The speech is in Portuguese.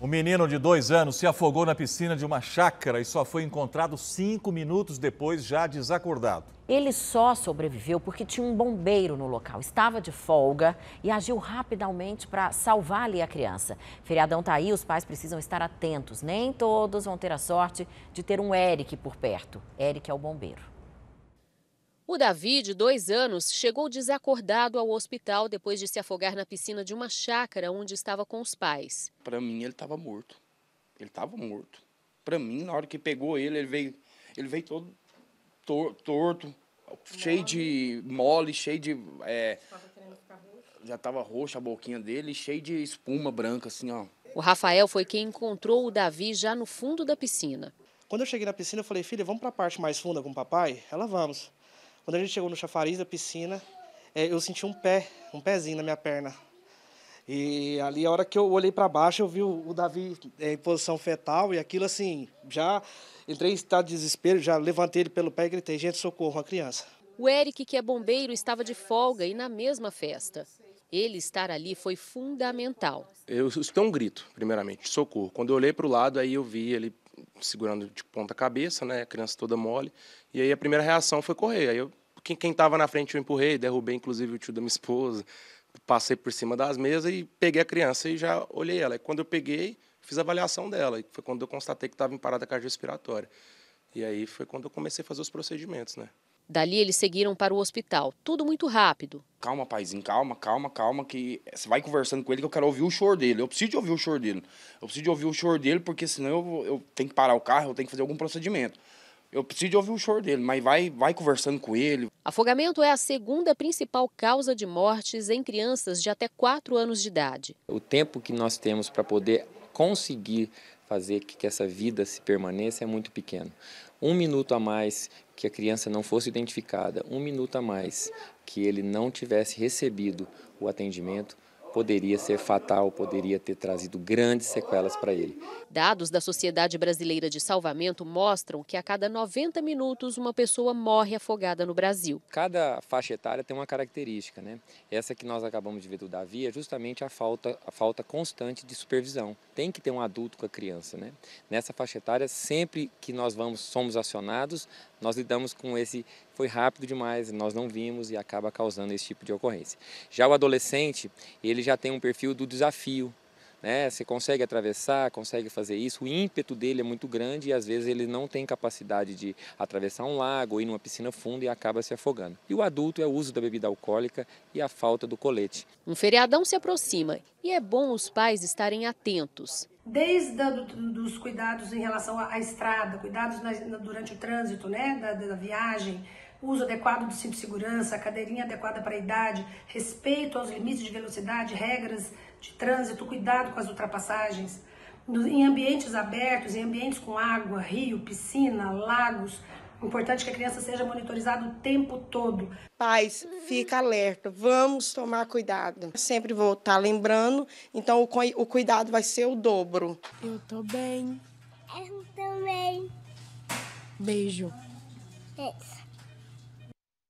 O menino de dois anos se afogou na piscina de uma chácara e só foi encontrado cinco minutos depois, já desacordado. Ele só sobreviveu porque tinha um bombeiro no local. Estava de folga e agiu rapidamente para salvar ali a criança. Feriadão tá aí, os pais precisam estar atentos. Nem todos vão ter a sorte de ter um Eric por perto. Eric é o bombeiro. O Davi, de dois anos, chegou desacordado ao hospital depois de se afogar na piscina de uma chácara onde estava com os pais. Para mim, ele estava morto. Ele estava morto. Para mim, na hora que pegou ele, ele veio, ele veio todo tor torto, cheio de mole, cheio de. É, já estava roxo a boquinha dele, cheio de espuma branca, assim, ó. O Rafael foi quem encontrou o Davi já no fundo da piscina. Quando eu cheguei na piscina, eu falei, filha, vamos para a parte mais funda com o papai? Ela, vamos. Quando a gente chegou no chafariz da piscina, é, eu senti um pé, um pezinho na minha perna. E ali, a hora que eu olhei para baixo, eu vi o, Davi é, em posição fetal e aquilo assim, já entrei em estado de desespero, já levantei ele pelo pé e gritei: gente, socorro, uma criança. O Eric, que é bombeiro, estava de folga e na mesma festa. Ele estar ali foi fundamental. Eu escutei um grito, primeiramente, socorro. Quando eu olhei para o lado, aí eu vi ele segurando de ponta cabeça, né, a criança toda mole. E aí a primeira reação foi correr. Aí eu quem estava na frente eu empurrei, derrubei inclusive o tio da minha esposa, passei por cima das mesas e peguei a criança e já olhei ela. E quando eu peguei, fiz a avaliação dela. E foi quando eu constatei que estava em parada cardiorrespiratória. E aí foi quando eu comecei a fazer os procedimentos, né? Dali eles seguiram para o hospital, tudo muito rápido. Calma, paizinho, calma, calma, calma, que você vai conversando com ele que eu quero ouvir o choro dele. Eu preciso de ouvir o choro dele. Eu preciso de ouvir o choro dele porque senão eu, eu tenho que parar o carro, eu tenho que fazer algum procedimento. Eu preciso de ouvir o choro dele, mas vai, vai conversando com ele. Afogamento é a segunda principal causa de mortes em crianças de até 4 anos de idade. O tempo que nós temos para poder conseguir fazer que essa vida se permaneça é muito pequeno. Um minuto a mais que a criança não fosse identificada, um minuto a mais que ele não tivesse recebido o atendimento, poderia ser fatal, poderia ter trazido grandes sequelas para ele. Dados da Sociedade Brasileira de Salvamento mostram que a cada 90 minutos uma pessoa morre afogada no Brasil. Cada faixa etária tem uma característica, né? Essa que nós acabamos de ver do Davi é justamente a falta, a falta constante de supervisão. Tem que ter um adulto com a criança, né? Nessa faixa etária, sempre que nós vamos somos acionados, nós lidamos com esse foi rápido demais, nós não vimos e acaba causando esse tipo de ocorrência. Já o adolescente, ele já tem um perfil do desafio, né? Você consegue atravessar, consegue fazer isso. O ímpeto dele é muito grande e às vezes ele não tem capacidade de atravessar um lago ou ir numa piscina funda e acaba se afogando. E o adulto é o uso da bebida alcoólica e a falta do colete. Um feriadão se aproxima e é bom os pais estarem atentos. Desde do, dos cuidados em relação à, à estrada, cuidados na, durante o trânsito, né, da, da viagem, uso adequado do cinto de segurança, cadeirinha adequada para a idade, respeito aos limites de velocidade, regras de trânsito, cuidado com as ultrapassagens. Em ambientes abertos, em ambientes com água, rio, piscina, lagos, importante que a criança seja monitorizada o tempo todo. Pais, fica alerta, vamos tomar cuidado. Sempre vou estar tá lembrando, então o, o cuidado vai ser o dobro. Eu tô bem. Eu também. Beijo. Beijo.